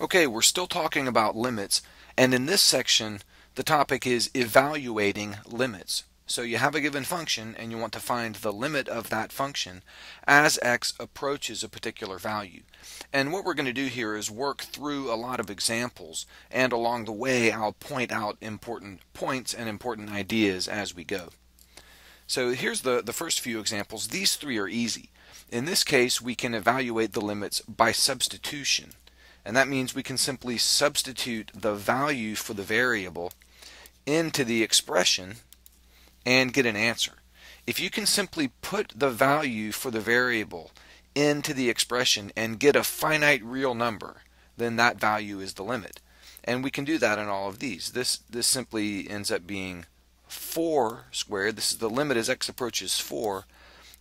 Okay, we're still talking about limits, and in this section, the topic is evaluating limits. So you have a given function and you want to find the limit of that function as x approaches a particular value. And what we're going to do here is work through a lot of examples and along the way I'll point out important points and important ideas as we go. So here's the, the first few examples. These three are easy. In this case we can evaluate the limits by substitution and that means we can simply substitute the value for the variable into the expression and get an answer. If you can simply put the value for the variable into the expression and get a finite real number, then that value is the limit. And we can do that in all of these. This this simply ends up being 4 squared. This is the limit as x approaches 4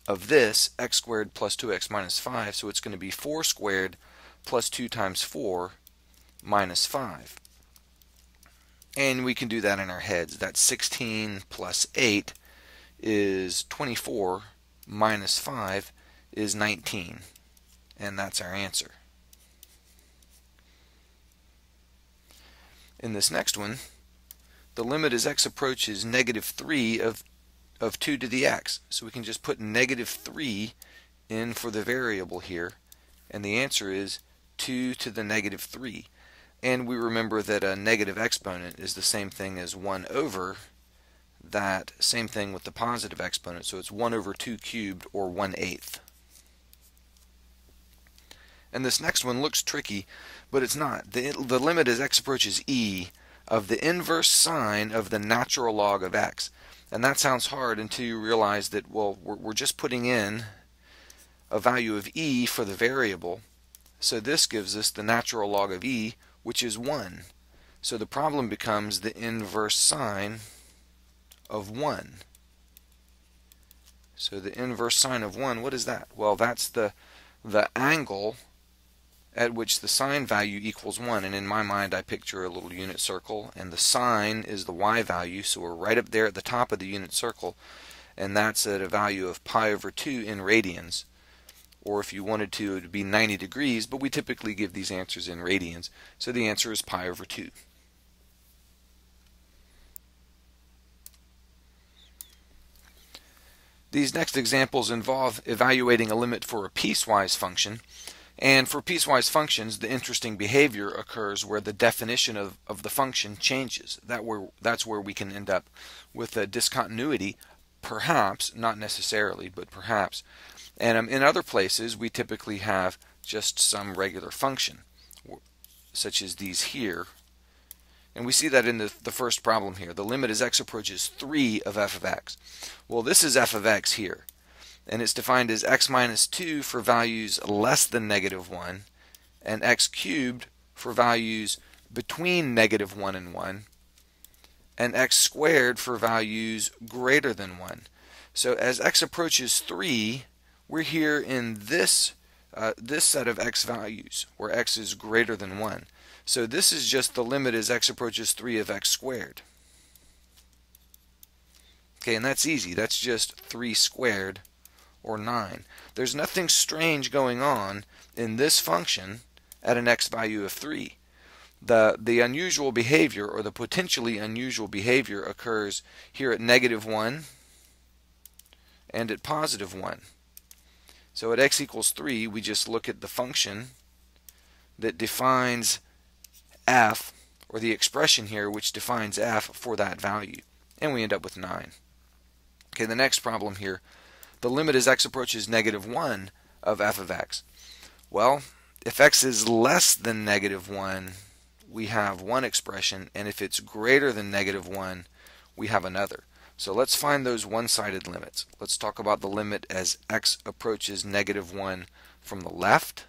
of this x squared plus 2x minus 5. So it's going to be 4 squared plus 2 times 4 minus 5. And we can do that in our heads. That's 16 plus 8 is 24 minus 5 is 19. And that's our answer. In this next one, the limit as x approaches negative 3 of, of 2 to the x. So we can just put negative 3 in for the variable here. And the answer is 2 to the negative 3. And we remember that a negative exponent is the same thing as 1 over that same thing with the positive exponent. So it's 1 over 2 cubed or 1 eighth. And this next one looks tricky, but it's not. The, the limit as x approaches e of the inverse sine of the natural log of x. And that sounds hard until you realize that, well, we're, we're just putting in a value of e for the variable. So this gives us the natural log of e, which is 1. So the problem becomes the inverse sine of 1. So the inverse sine of 1, what is that? Well, that's the, the angle at which the sine value equals 1. And in my mind, I picture a little unit circle, and the sine is the y value, so we're right up there at the top of the unit circle, and that's at a value of pi over 2 in radians or if you wanted to, it would be 90 degrees, but we typically give these answers in radians. So the answer is pi over 2. These next examples involve evaluating a limit for a piecewise function. And for piecewise functions, the interesting behavior occurs where the definition of, of the function changes. That where, that's where we can end up with a discontinuity, perhaps, not necessarily, but perhaps, and um, in other places, we typically have just some regular function, such as these here. And we see that in the, the first problem here. The limit as x approaches 3 of f of x. Well, this is f of x here. And it's defined as x minus 2 for values less than negative 1, and x cubed for values between negative 1 and 1, and x squared for values greater than 1. So as x approaches 3, we're here in this uh, this set of x values where x is greater than 1. So this is just the limit as x approaches 3 of x squared. Okay, and that's easy. That's just 3 squared or 9. There's nothing strange going on in this function at an x value of 3. The, the unusual behavior or the potentially unusual behavior occurs here at negative 1 and at positive 1. So at x equals 3, we just look at the function that defines f, or the expression here which defines f for that value. And we end up with 9. Okay, the next problem here, the limit as x approaches negative 1 of f of x. Well, if x is less than negative 1, we have one expression, and if it's greater than negative 1, we have another. So let's find those one-sided limits. Let's talk about the limit as x approaches negative 1 from the left.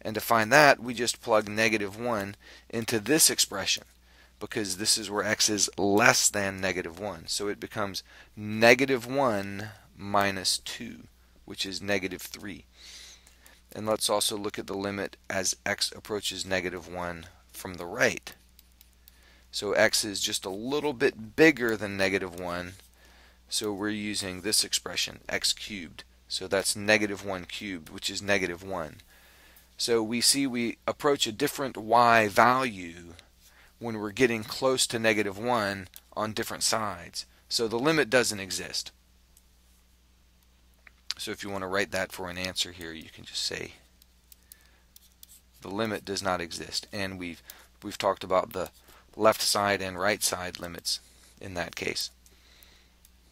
And to find that, we just plug negative 1 into this expression because this is where x is less than negative 1. So it becomes negative 1 minus 2, which is negative 3. And let's also look at the limit as x approaches negative 1 from the right. So x is just a little bit bigger than negative 1. So we're using this expression, x cubed. So that's negative 1 cubed, which is negative 1. So we see we approach a different y value when we're getting close to negative 1 on different sides. So the limit doesn't exist. So if you want to write that for an answer here, you can just say the limit does not exist. And we've we've talked about the left side and right side limits in that case.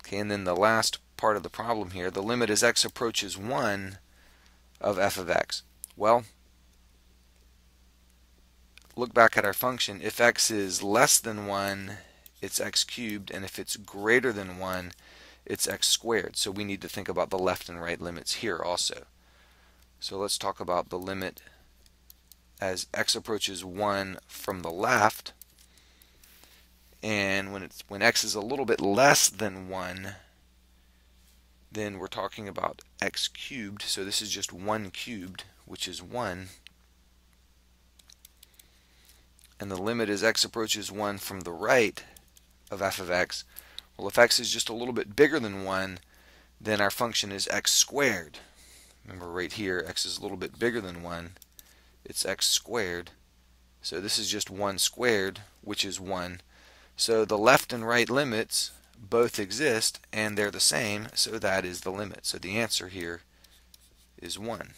Okay, and then the last part of the problem here, the limit as x approaches 1 of f of x. Well, look back at our function. If x is less than 1, it's x cubed, and if it's greater than 1, it's x squared. So we need to think about the left and right limits here also. So let's talk about the limit as x approaches 1 from the left. And when it's when x is a little bit less than 1, then we're talking about x cubed. So this is just 1 cubed, which is 1. And the limit as x approaches 1 from the right of f of x. Well, if x is just a little bit bigger than 1, then our function is x squared. Remember right here, x is a little bit bigger than 1. It's x squared. So this is just 1 squared, which is 1. So the left and right limits both exist and they're the same, so that is the limit. So the answer here is 1.